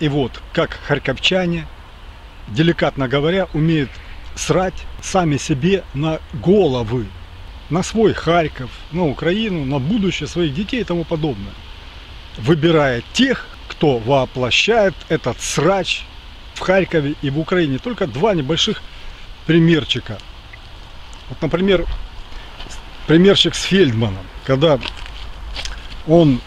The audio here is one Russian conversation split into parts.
И вот, как харьковчане, деликатно говоря, умеют срать сами себе на головы, на свой Харьков, на Украину, на будущее своих детей и тому подобное. Выбирая тех, кто воплощает этот срач в Харькове и в Украине. Только два небольших примерчика. Вот, например, примерчик с Фельдманом, когда он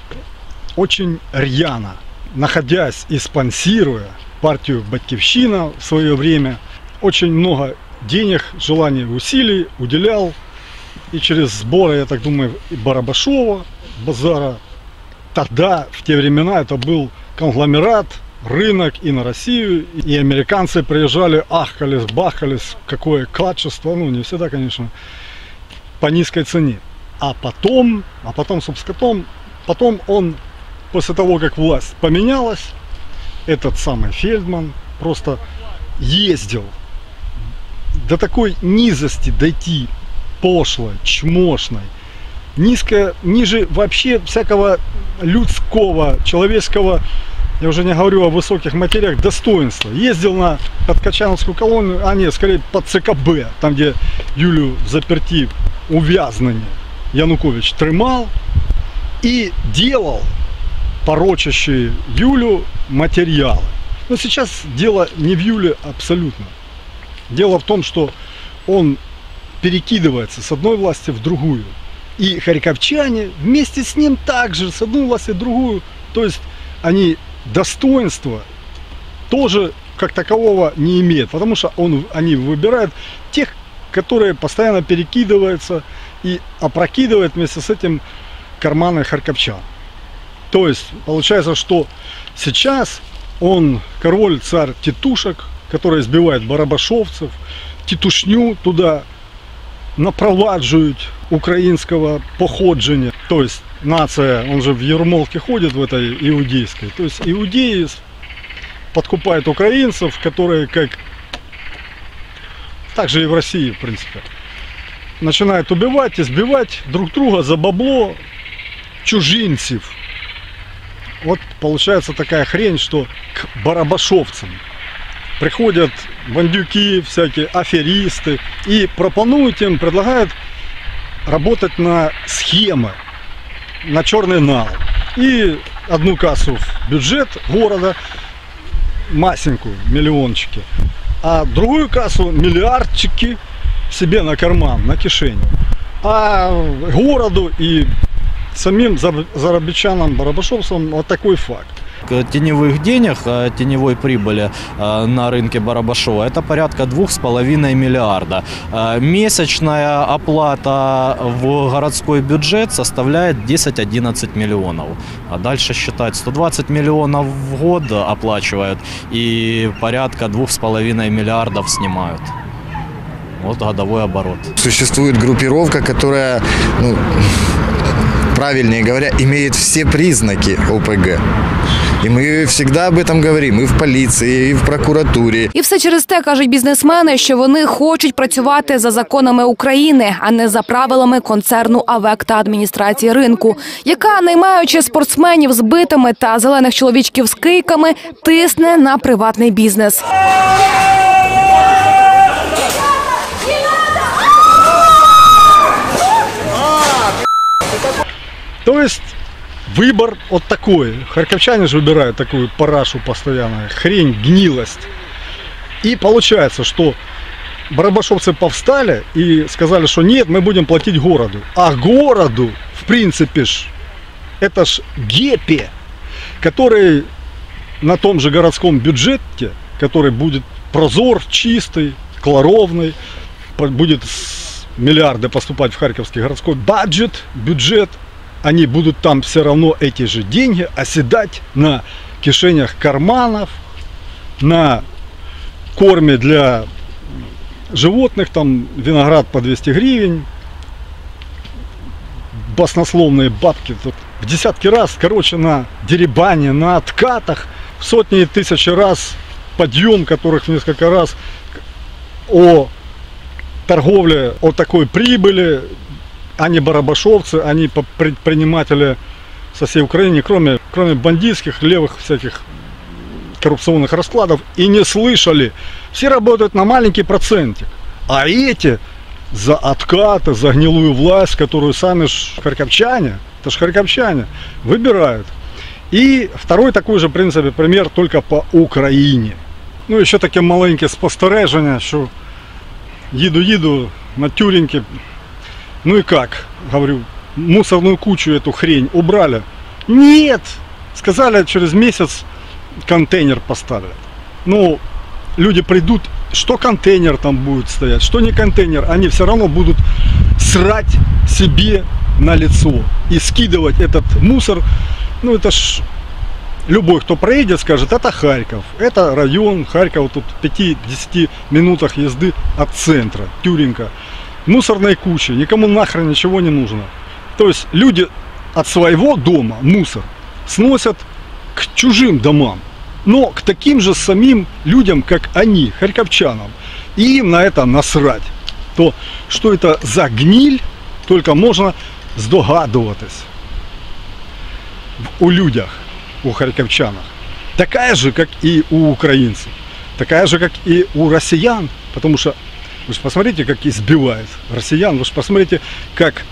очень рьяно, находясь и спонсируя партию Батьковщина в свое время, очень много денег, желаний, усилий уделял и через сборы, я так думаю, Барабашова, Базара. Тогда, в те времена, это был конгломерат, рынок и на Россию. И американцы приезжали, ахкались, бахкались, какое качество, ну не всегда, конечно, по низкой цене. А потом, а потом, собственно, потом, потом он, после того, как власть поменялась, этот самый Фельдман просто ездил до такой низости дойти пошлой, чмошной, низко, ниже вообще всякого людского, человеческого, я уже не говорю о высоких материях, достоинства. Ездил на Подкачановскую колонию, а нет, скорее под ЦКБ, там где Юлю заперти увязнення Янукович тримал и делал порочащие Юлю материалы. Но сейчас дело не в Юле абсолютно. Дело в том, что он перекидывается с одной власти в другую. И харьковчане вместе с ним также с одной власти в другую. То есть они достоинства тоже как такового не имеют, потому что он, они выбирают тех, которые постоянно перекидываются и опрокидывают вместе с этим карманы харьковчан. То есть получается, что сейчас он король, царь тетушек, который избивает барабашовцев, тітушню туди напроваджують українського походження. То есть нация, он же в ермолке ходит в этой иудейской. То есть иудеи подкупают украинцев, которые как так же и в России, в принципе, начинают убивать, избивать друг друга за бабло чужинцев. Вот получается такая хрень, что к барабашовцам приходят бандюки, всякие аферисты и пропонуют им, предлагают работать на схемы, на черный нал. И одну кассу в бюджет города, масенькую, миллиончики, а другую кассу миллиардчики себе на карман, на кишеню. А городу и самим заробітчанам, барабашовцам вот такой факт. теневых денег, э, теневой прибыли э, на рынке Барабашова, это порядка 2,5 миллиарда. Э, месячная оплата в городской бюджет составляет 10-11 миллионов. А дальше считать 120 миллионов в год оплачивают и порядка 2,5 миллиардов снимают. Вот годовой оборот. Существует группировка, которая, ну, правильнее говоря, имеет все признаки ОПГ. І ми завжди об этом говоримо і в поліції, і в прокуратурі. І все через те кажуть бізнесмени, що вони хочуть працювати за законами України, а не за правилами концерну АВЕК та адміністрації ринку, яка, наймаючи спортсменів з битами та зелених чоловічків з кийками, тисне на приватний бізнес. То есть выбор вот такой. Харьковчане же выбирают такую парашу постоянно. Хрень, гнилость. И получается, что барабашовцы повстали и сказали, что нет, мы будем платить городу. А городу, в принципе, ж, это ж гепе, который на том же городском бюджете, который будет прозор, чистый, кларовный, будет миллиарды поступать в Харьковский городской бюджет, бюджет, они будут там все равно эти же деньги оседать на кишенях карманов, на корме для животных, там виноград по 200 гривен, баснословные бабки, тут в десятки раз, короче, на деребане, на откатах, в сотни и тысячи раз подъем, которых несколько раз. О торговле, о такой прибыли, они барабашовцы, они предприниматели со всей Украины, кроме, кроме бандитских, левых всяких коррупционных раскладов и не слышали. Все работают на маленький процентик. А эти за откаты, за гнилую власть, которую сами ж харьковчане, это ж харьковчане, выбирают. И второй такой же, в принципе, пример только по Украине. Ну, еще таке маленьке спостереження, що їду-їду на тюреньке. Ну и как? Говорю, мусорную кучу эту хрень убрали. Нет! Сказали, через месяц контейнер поставят. Ну, люди придут, что контейнер там будет стоять, что не контейнер, они все равно будут срать себе на лицо и скидывать этот мусор. Ну, это ж любой, кто проедет, скажет, это Харьков, это район Харькова, тут в 5-10 минутах езды от центра, Тюринка. Мусорной кучи, никому нахрен ничего не нужно. То есть люди от своего дома мусор сносят к чужим домам, но к таким же самим людям, как они, харьковчанам. И им на это насрать. То, что это за гниль, только можно здогадуватись у людях, у харьковчанах. Такая же, как и у украинцев. Такая же, как и у россиян. Потому что вы же посмотрите, как избивают россиян. Вы же посмотрите, как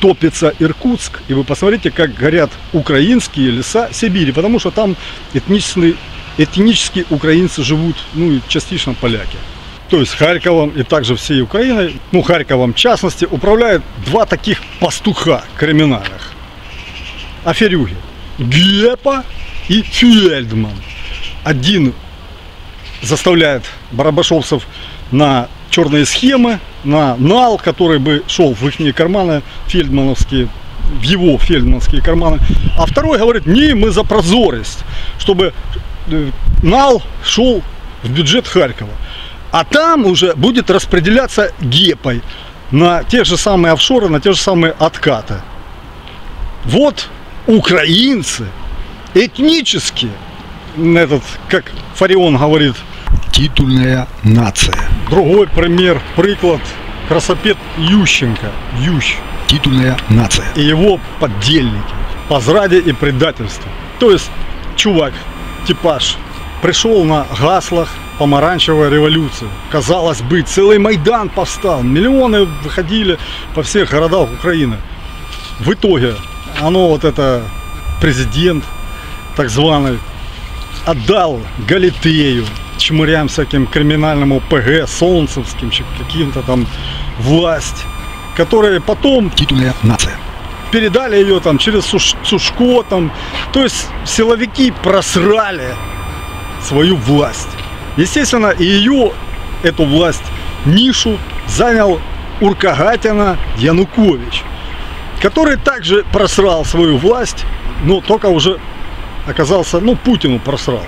топится Иркутск, и вы посмотрите, как горят украинские леса Сибири, потому что там этнические, этнические украинцы живут, ну и частично поляки. То есть Харьковом и также всей Украиной, ну Харьковом в частности, управляют два таких пастуха криминальных. Аферюги. Гепа и Фельдман. Один заставляет барабашовцев на черные схемы, на нал, который бы шел в их карманы фельдмановские, в его фельдманские карманы. А второй говорит, не, мы за прозорность, чтобы э, нал шел в бюджет Харькова. А там уже будет распределяться гепой на те же самые офшоры, на те же самые откаты. Вот украинцы этнически, этот, как Фарион говорит, Титульная нация. Другой пример, приклад, красопед Ющенко, Ющ Титульная нация. и его поддельники по зраде и предательству. То есть чувак, типаж, пришел на гаслах помаранчевой революции. Казалось бы, целый Майдан повстал, миллионы выходили по всех городах Украины. В итоге, оно вот это президент, так званый, отдал Галитею, чмырям всяким криминальным ОПГ, Солнцевским, каким-то там власть, которые потом Титульная нация. передали ее там через Суш- Сушко там. То есть силовики просрали свою власть. Естественно, и ее, эту власть, нишу занял Уркагатина Янукович, который также просрал свою власть, но только уже оказался, ну, Путину просрал.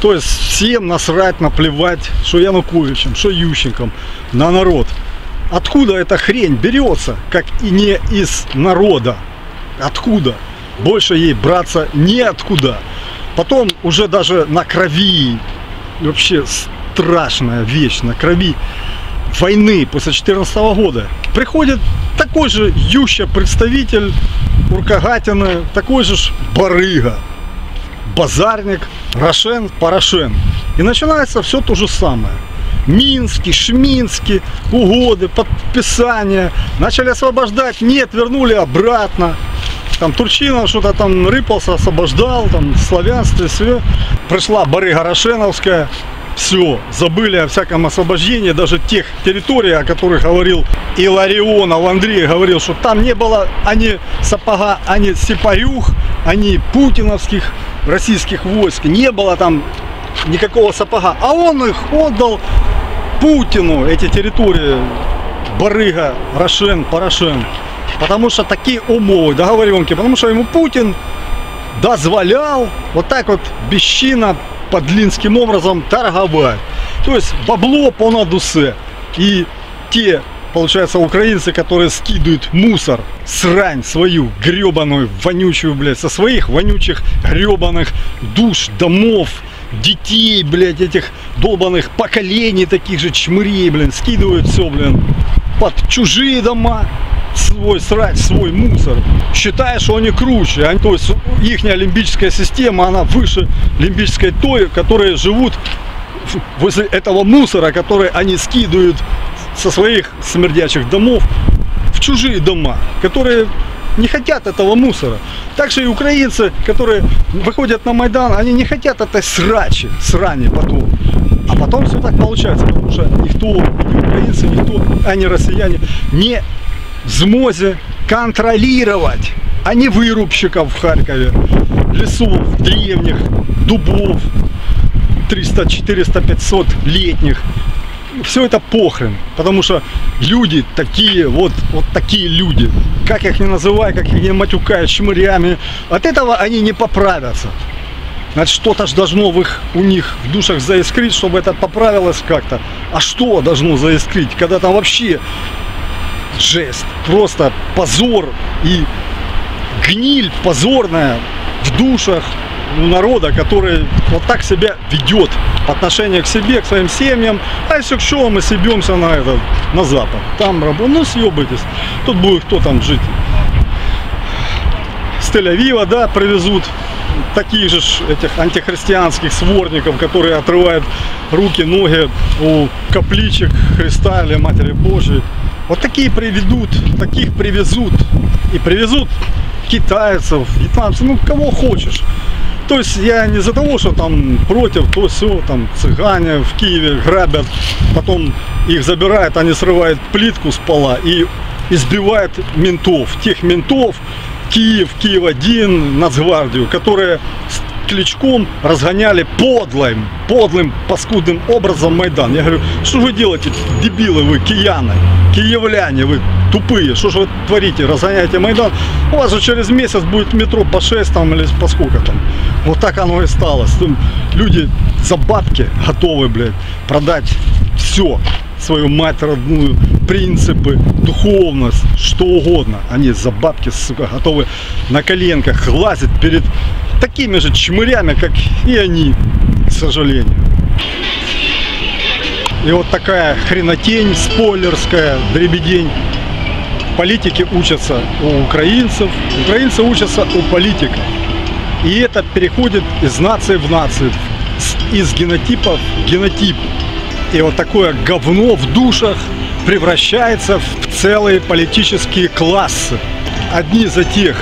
То есть всем насрать, наплевать, что Януковичем, что Ющенком, на народ. Откуда эта хрень берется, как и не из народа? Откуда? Больше ей браться неоткуда. Потом уже даже на крови, вообще страшная вещь, на крови войны после 2014 года приходит такой же Юща представитель Уркагатина, такой же барыга, базарник, Рошен, Порошен. И начинается все то же самое. Минский, Шминский, угоды, подписания. Начали освобождать, нет, вернули обратно. Там Турчинов что-то там рыпался, освобождал, там славянстве, все. Пришла барыга Рошеновская, все, забыли о всяком освобождении, даже тех территорий, о которых говорил Иларионов Андрей, говорил, что там не было ani сапога, ani сепарюх, ani путиновских российских войск, не было там никакого сапога, а он их отдал Путину, эти территории, Барыга, Рошен, Порошен, потому что такие умовы, договоренки, потому что ему Путин дозволял вот так вот бесчинно, подлинским образом торговать. То есть бабло понад усе. И те, получается, украинцы, которые скидывают мусор, срань свою гребаную, вонючую, блядь, со своих вонючих гребаных душ, домов, детей, блядь, этих долбанных поколений таких же чмырей, блин, скидывают все, блин, под чужие дома, свой срать, свой мусор, считая, что они круче. Они, то есть их лимбическая система, она выше лимбической той, которые живут возле этого мусора, который они скидывают со своих смердячих домов в чужие дома, которые не хотят этого мусора. Также и украинцы, которые выходят на Майдан, они не хотят этой срачи, срани потом. А потом все так получается, потому что никто, ни украинцы, никто, а не россияне, не в змозе контролировать, а не вырубщиков в Харькове, лесов древних, дубов, 300, 400, 500 летних. Все это похрен, потому что люди такие, вот, вот такие люди, как их не называй, как их не матюкают шмырями, от этого они не поправятся. Значит, что-то же должно в их, у них в душах заискрить, чтобы это поправилось как-то. А что должно заискрить, когда там вообще жесть, просто позор и гниль позорная в душах у народа, который вот так себя ведет по отношению к себе, к своим семьям. А если что, мы съебемся на, этот, на запад. Там работа, ну съебайтесь. Тут будет кто там жить. С Тель-Авива, да, привезут таких же этих антихристианских сворников, которые отрывают руки, ноги у капличек Христа или Матери Божией. Вот такие приведут, таких привезут. И привезут китайцев, вьетнамцев, ну кого хочешь. То есть я не за того, что там против, то все, там цыгане в Киеве грабят, потом их забирают, они срывают плитку с пола и избивают ментов, тех ментов, Киев, Киев-1, Нацгвардию, которые Кличком разгоняли подлым, подлым, паскудным образом Майдан. Я говорю, что вы делаете, дебилы вы, кияны, киевляне, вы тупые, что же вы творите, разгоняете Майдан? У вас же через месяц будет метро по 6 там или по сколько там. Вот так оно и стало. Люди за бабки готовы, блядь, продать все, свою мать родную, принципы, духовность, что угодно. Они за бабки, сука, готовы на коленках лазить перед такими же чмырями, как и они, к сожалению. И вот такая хренотень спойлерская, дребедень. Политики учатся у украинцев, украинцы учатся у политиков. И это переходит из нации в нацию, из генотипа в генотип. И вот такое говно в душах превращается в целые политические классы. Одни за тех,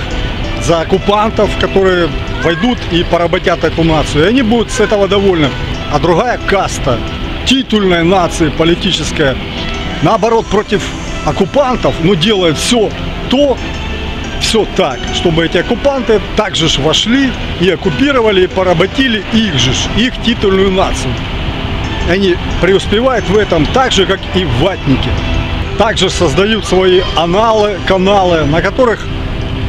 за оккупантов, которые войдут и поработят эту нацию. И они будут с этого довольны. А другая каста, титульная нация политическая, наоборот, против оккупантов, но делает все то, все так, чтобы эти оккупанты также ж вошли и оккупировали, и поработили их же, их титульную нацию. Они преуспевают в этом так же, как и ватники. Также создают свои аналы, каналы, на которых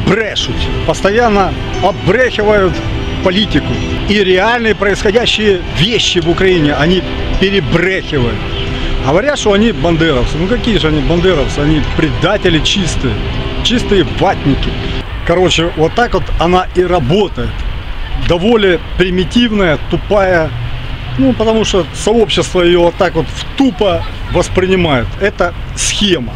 брешут, постоянно обрехивают политику. И реальные происходящие вещи в Украине они перебрехивают. Говорят, что они бандеровцы. Ну какие же они бандеровцы? Они предатели чистые, чистые ватники. Короче, вот так вот она и работает. Довольно примитивная, тупая, ну потому что сообщество ее вот так вот тупо воспринимает. Это схема,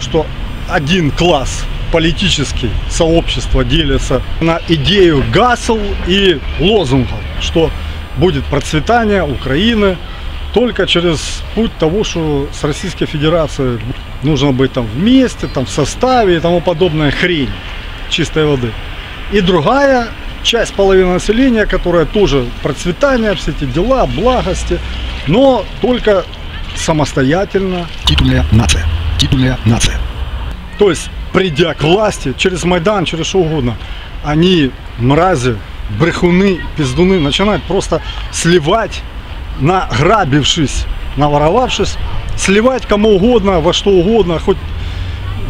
что один класс политический сообщество делится на идею гасел и лозунгов, что будет процветание Украины только через путь того, что с Российской Федерацией нужно быть там вместе, там в составе и тому подобная хрень чистой воды. И другая часть половины населения, которая тоже процветание, все эти дела, благости, но только самостоятельно. Титульная нация. Титульная нация. То есть придя к власти, через Майдан, через что угодно, они, мрази, брехуны, пиздуны, начинают просто сливать, награбившись, наворовавшись, сливать кому угодно, во что угодно, хоть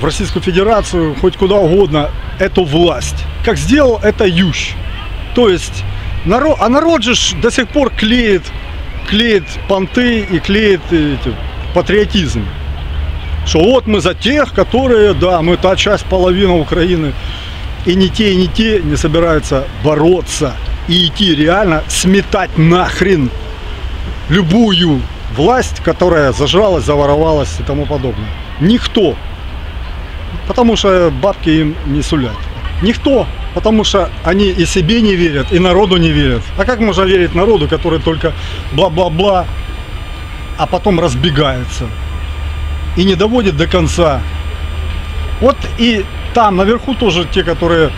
в Российскую Федерацию, хоть куда угодно, эту власть. Как сделал это Ющ. То есть, народ, а народ же до сих пор клеит, клеит понты и клеит эти, патриотизм что вот мы за тех, которые, да, мы та часть, половина Украины. И ни те, и ни те не собираются бороться и идти реально сметать нахрен любую власть, которая зажралась, заворовалась и тому подобное. Никто. потому что бабки им не сулят. Никто, потому что они и себе не верят, и народу не верят. А как можно верить народу, который только бла-бла-бла, а потом разбегается и не доводит до конца? Вот и там наверху тоже те, которые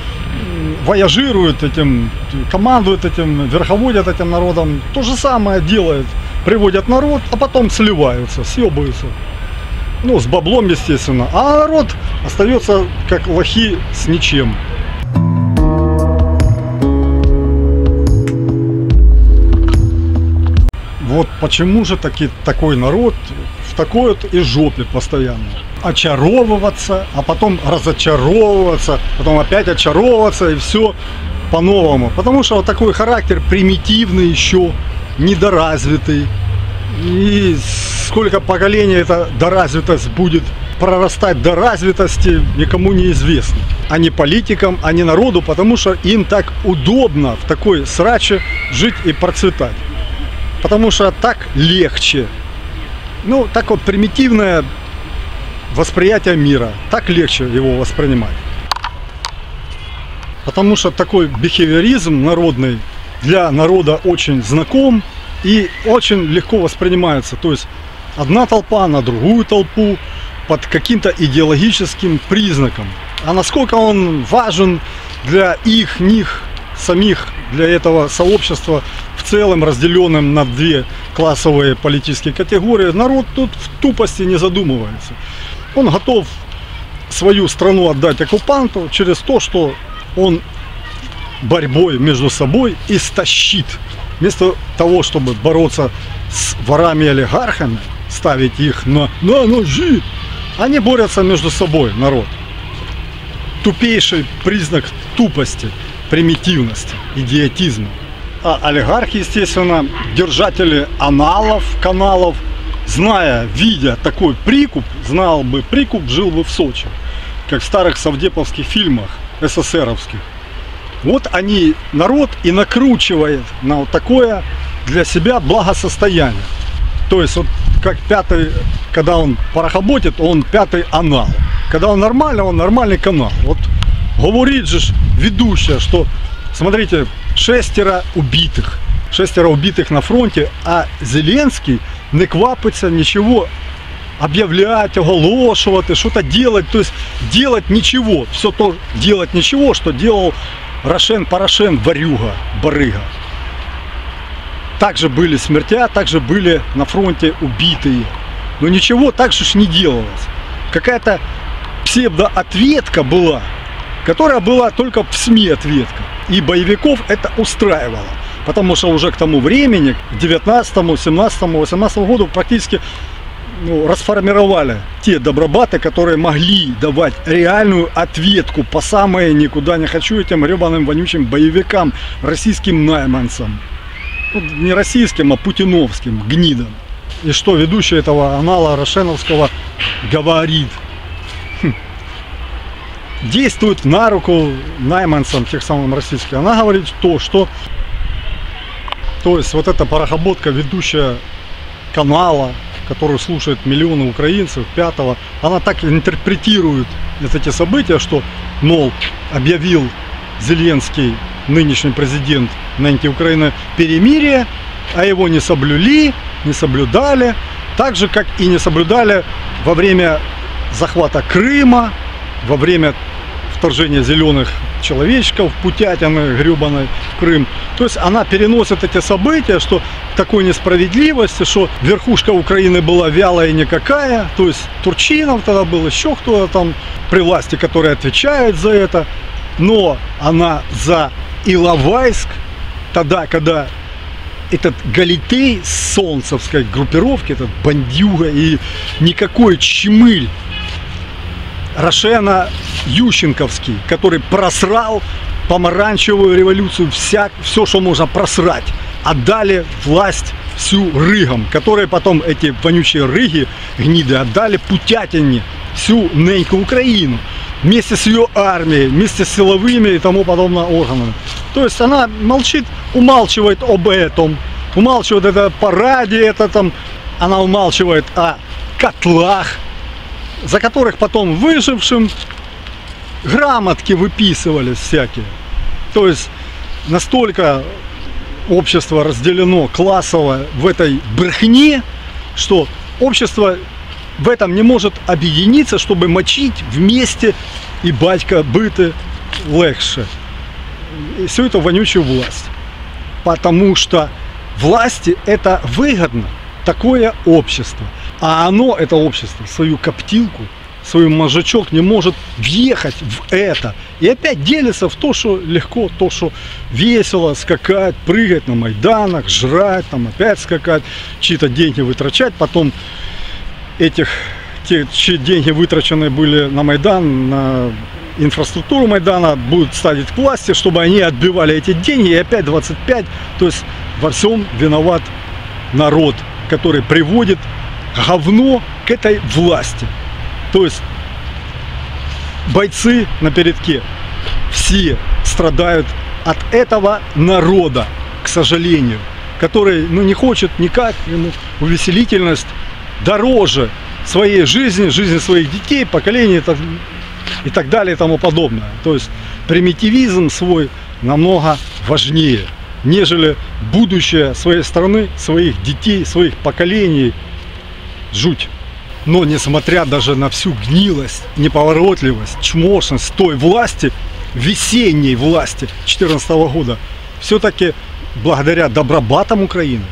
вояжируют этим, командуют этим, верховодят этим народом, то же самое делают. Приводят народ, а потом сливаются, съебаются. Ну, с баблом, естественно. А народ остается как лохи с ничем. Вот почему же таки, такой народ в такой вот и жопе постоянно. Очаровываться, а потом разочаровываться, потом опять очаровываться и все по-новому. Потому что вот такой характер примитивный еще, недоразвитый. И сколько поколений эта доразвитость будет прорастать до развитости, никому не известно. А не политикам, а не народу, потому что им так удобно в такой сраче жить и процветать. Потому что так легче. Ну, так вот примитивное восприятие мира, так легче его воспринимать. Потому что такой бихевиоризм народный для народа очень знаком и очень легко воспринимается. То есть одна толпа на другую толпу под каким-то идеологическим признаком. А насколько он важен для их, них, самих, для этого сообщества в целом разделенным на две классовые политические категории, народ тут в тупости не задумывается. Он готов свою страну отдать оккупанту через то, что он борьбой между собой истощит. Вместо того, чтобы бороться с ворами и олигархами, ставить их на, на ножи, они борются между собой, народ. Тупейший признак тупости, примитивности, идиотизма. А олигархи, естественно, держатели аналов, каналов, зная, видя такой прикуп, знал бы прикуп, жил бы в Сочи, как в старых совдеповских фильмах СССРовских. Вот они, народ и накручивает на вот такое для себя благосостояние. То есть вот как пятый, когда он порохоботит, он пятый анал. Когда он нормально, он нормальный канал. Вот говорит же ведущая, что смотрите, шестеро убитых. Шестеро убитых на фронте, а Зеленский не квапиться ничего объявлять, оголошувати, что-то делать, то есть делать ничего, все то делать ничего, что делал Рошен Порошен, варюга, барыга. Также были смертя, также были на фронте убитые. Но ничего так же ж не делалось. Какая-то псевдоответка была, которая была только в СМИ ответка. И боевиков это устраивало. Потому что уже к тому времени, к 19, 17, 18 году практически ну, расформировали те добробаты, которые могли давать реальную ответку по самое никуда не хочу этим ребаным вонючим боевикам, российским найманцам. Ну, не российским, а путиновским, гнидам. И что ведущий этого анала Рошеновского говорит? Действует на руку найманцам тех самым российским. Она говорит то, что то есть вот эта порохоботка, ведущая канала, которую слушают миллионы украинцев, пятого, она так интерпретирует эти события, что, мол, объявил Зеленский, нынешний президент на антиукраины, перемирие, а его не соблюли, не соблюдали, так же, как и не соблюдали во время захвата Крыма, во время вторжения зеленых человечков, путятины гребаной в Крым. То есть она переносит эти события, что такой несправедливости, что верхушка Украины была вялая и никакая, то есть Турчинов тогда был, еще кто-то там при власти, который отвечает за это, но она за Иловайск, тогда, когда этот Галитей солнцевской группировки, этот бандюга и никакой чмыль Рошена Ющенковский, который просрал помаранчевую революцию, вся, все, что можно просрать. Отдали власть всю рыгам, которые потом эти вонючие рыги, гниды, отдали Путятине всю неньку Украину. Вместе с ее армией, вместе с силовыми и тому подобное органами. То есть она молчит, умалчивает об этом, умалчивает это параде, это там, она умалчивает о котлах, за которых потом выжившим грамотки выписывались всякие. То есть настолько общество разделено классово в этой брехне, что общество в этом не может объединиться, чтобы мочить вместе и батька быты легче. И всю эту вонючую власть. Потому что власти это выгодно, такое общество. А оно, это общество, свою коптилку, свой мозжечок не может въехать в это. И опять делится в то, что легко, то, что весело скакать, прыгать на Майданах, жрать, там опять скакать, чьи-то деньги вытрачать, потом этих те, чьи деньги вытрачены были на Майдан, на инфраструктуру Майдана, будут ставить к власти, чтобы они отбивали эти деньги, и опять 25, то есть во всем виноват народ, который приводит говно к этой власти. То есть бойцы на передке все страдают от этого народа, к сожалению, который ну, не хочет никак, ему увеселительность дороже своей жизни, жизни своих детей, поколений и так, далее и тому подобное. То есть примитивизм свой намного важнее, нежели будущее своей страны, своих детей, своих поколений. Жуть. Но несмотря даже на всю гнилость, неповоротливость, чмошность той власти, весенней власти 2014 года, все-таки благодаря добробатам Украины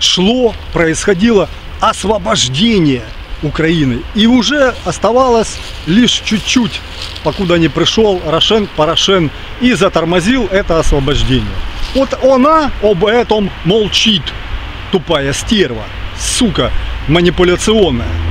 шло, происходило освобождение Украины. И уже оставалось лишь чуть-чуть, покуда не пришел Рошен Порошен и затормозил это освобождение. Вот она об этом молчит, тупая стерва, сука манипуляционная.